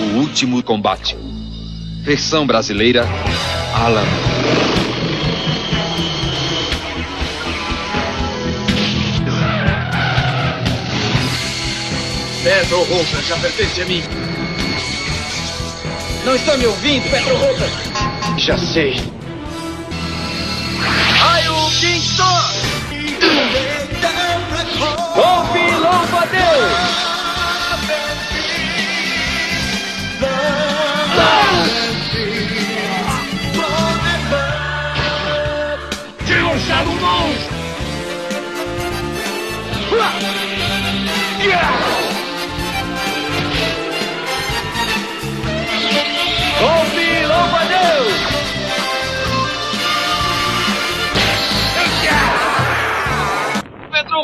O último combate. Versão brasileira, Alan. Petro Rosa já pertence a mim. Não está me ouvindo, Petro Rosa? Já sei. Raio Kingston!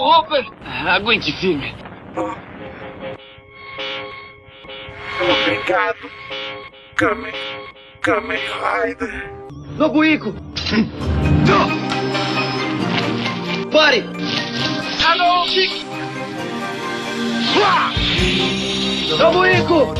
Roper! Aguente firme. Obrigado, Kamen, Kamen Rider. Nobuiko! Pare! Alô, Nobuiko!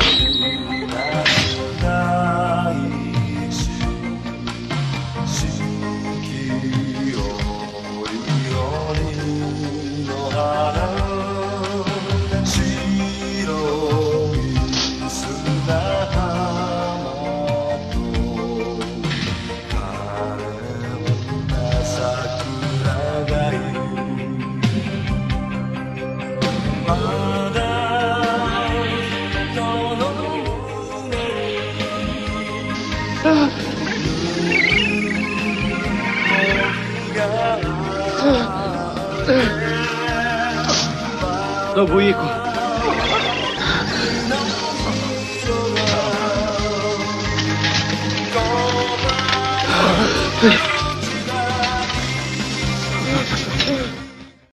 Nobuiko!